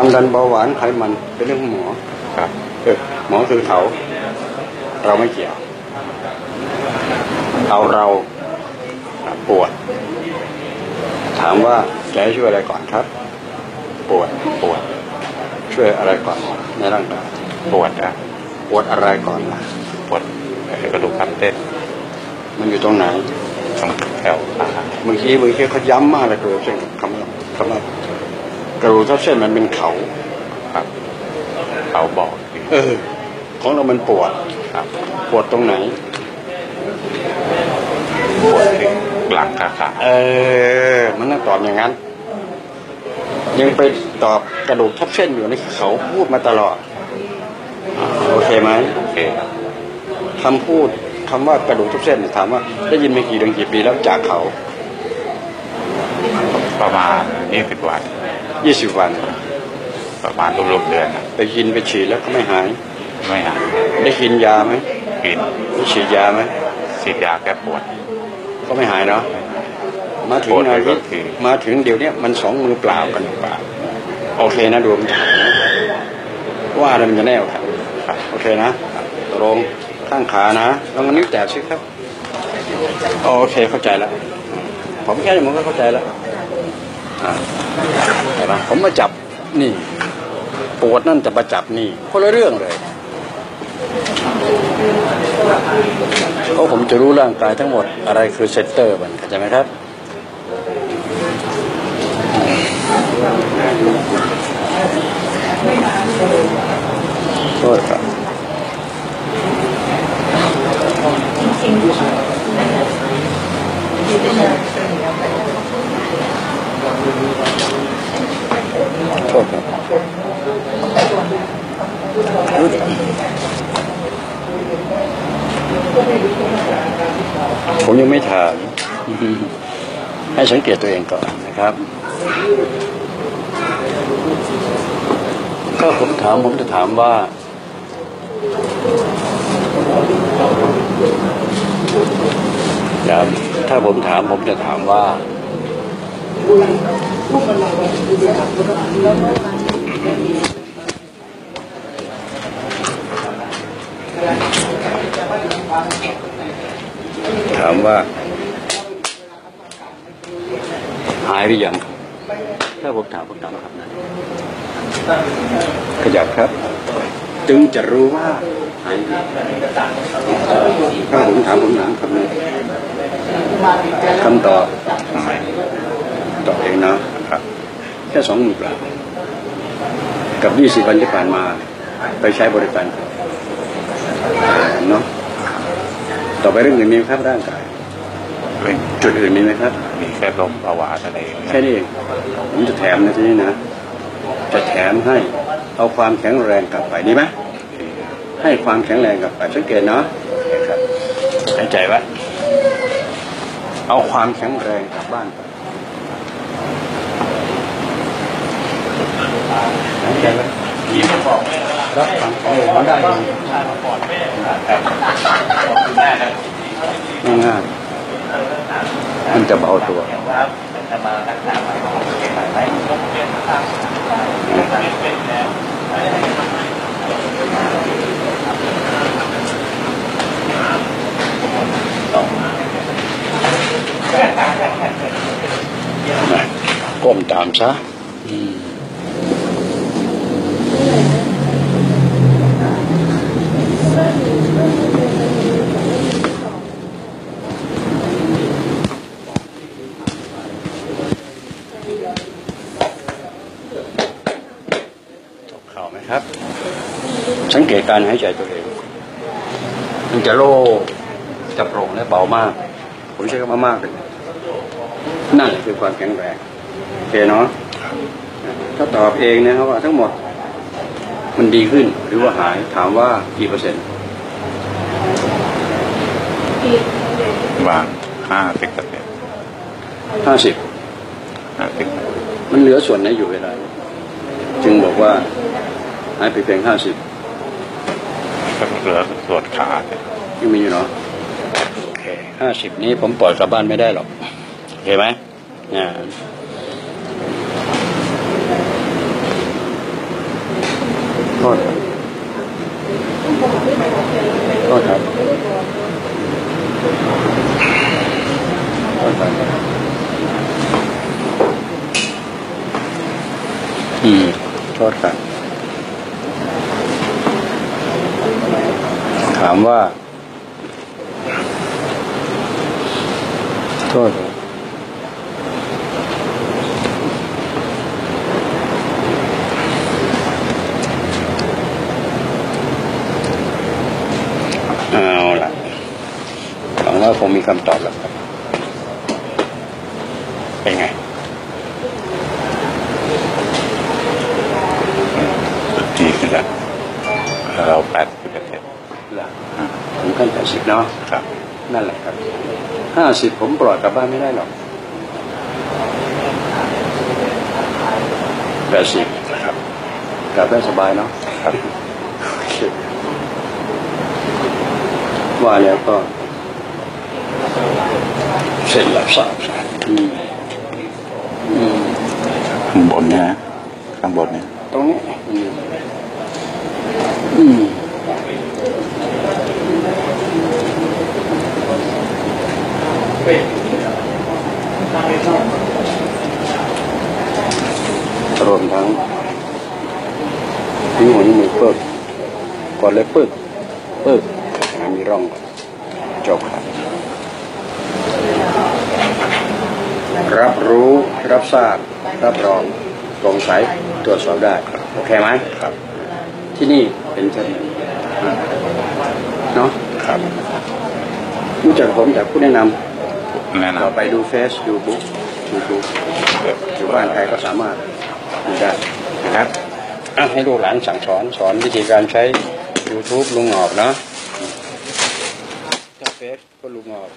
ความดันเบาหวานไขมันเป็นเรื่องของหมอครับเออหมอคือเขาเราไม่เกี่ยว เอาเราปวด ถามว่าจะให้ช่วยอะไรก่อนครับ ปวดปวด ช่วยอะไรก่อนในร่างกายปวดนะปวดอะไรก่อนล่ะปวดเอ่อกระดูกทับเส้นมันอยู่ตรงไหนตรงแถวขาเมื่อกี้เมื่อกี้เขาย้ำมากเลยกระดูกเส้นคำว่าคำว่า กระดูกทับเส้นมันเป็นเขาครับเขาบอกอยู่เออของเรามันปวดครับ ปวดตรงไหน ปวดที่หลังขาขาเออ มันต้องตอบอย่างนั้น ยังไปตอบกระดูกทับเส้นอยู่นี่เขาพูดมาตลอดอ่าโอเคไหมโอเคครับคำพูดคำว่ากระดูกทับเส้นเนี่ยถามว่าได้ยินมากี่เดือนกี่ปีแล้วจากเขา ประมาณยี่สิบวัน ยี่สิบวัน ประมาณรวมๆเดือนนะไปกินไปฉีดแล้วก็ไม่หาย ไม่หายได้กินยาไหมกินได้ฉีดยาไหมฉีดยาแก้ปวด ก็ไม่หายเนาะมาถึงปวดนาเลยก็ทีคือมาถึงเดี๋ยวเนี้ยมันสองมือเปล่ากันเปล่าโอเคนะดวงตานะว่าอะไรมันจะแน่กว่ากันครับ โอเคนะตกลงข้างขานะลองนิ้วแตะสิครับ โอเคเข้าใจแล้วผมแค่นี้ผมก็เข้าใจแล้วอ่า เห็นไหมผมมาจับนี่ ปวดนั่นจะมาจับนี่คนละเรื่องเลยเพราะผมจะรู้ร่างกายทั้งหมดอะไรคือเซนเตอร์มันเข้าใจไหมครับ โทษครับ ษครับผมยังไม่ถาม ให้สังเกตตัวเองก่อนนะครับถ้าผมถามผมจะถามว่า ถ้าผมถามผมจะถามว่า ถามว่า หายหรือยังถ้าผมถามผมถามครับนั้นขยับครับ จึงจะรู้ว่าหายถ้าผมถามผมถามคำนี้คำตอบตอบเองนะ ครับแค่สองหมื่นบาทกับยี่สิบวันที่ผ่านมาไปใช้บริการเนาะต่อไปเรื่องอื่นมีไหมครับร่างกายเป็นจุดอื่นมีไหมครับ มีแค่ลมประวาอะไรอย่างเงี้ยแค่นี้เองผมจะแถมนะทีนี้นะจะแถมให้เอาความแข็งแรงกลับไปดีไหมให้ความแข็งแรงกลับไปสังเกตเนาะครับหายใจไว้เอาความแข็งแรงกลับบ้านไป หายใจไว้ยิ้มบอกรับความแข็งแรงได้ดีง่ายๆมันจะเบาตัวนะก้มตามซะอืมตกเข่าไหม ครับ สังเกตการหายใจตัวเอง มันจะโล่งจะโปร่งและเบามาก ผมใช้คำว่ามากเลยนั่นแหละคือความแข็งแรงโอเคเนาะถ้าตอบเองนะครับว่าทั้งหมดมันดีขึ้นหรือว่าหายถามว่ากี่เปอร์เซ็นต์วางห้าสิบเปอร์เซ็นต์ห้าสิบห้าสิบมันเหลือส่วนไหนอยู่เวลา จึงบอกว่า หายไปเพียงห้าสิบเหลือส่วนขายังมีอยู่เนาะโอเคห้าสิบนี้ผมปล่อยกลับบ้านไม่ได้หรอกเห็นไหมอ่าโยษโทษครับโทษครับอืมโทษครับามว่า โทษเอาล่ะหวังว่าคงมีคำตอบแล้วครับ เป็นไงดีขึ้นแล้วเราแปดสิบเอร์ เซ็นต์ล่ะถึงขั้นแปดสิบเนาะครับ นั่นแหละครับห้าสิบผมปล่อยกลับบ้านไม่ได้หรอกแปดสิบครับกลับได้สบายเนาะครับโอเคว่าแล้วก็เสร็จรับสารอืมอืมข้างบนเนี่ยนะข้างบนเนี่ยตรงนี้อืมอืม รวมทั้งนิ้วหัวนิ้วมือเปิกก่อนเลยเปิกเปิกให้มีร่องก่อนจบครับ รับรู้รับทราบรับรองโปร่งใสตรวจสอบได้ โอเคไหมครับ ที่นี่เป็นเช่นนั้น เนาะครับรู้จักผมจากผู้แนะนแนะำต่อไปนำดูเฟซดูบุ๊กยูทูบอยู่บ้านใครก็สามารถดูได้นะครับอะให้ลูกหลานสั่งสอนสอนวิธีการใช้ YouTube ลุงหงอบเนาะเจ้าเฟซก็ลุงหงอบ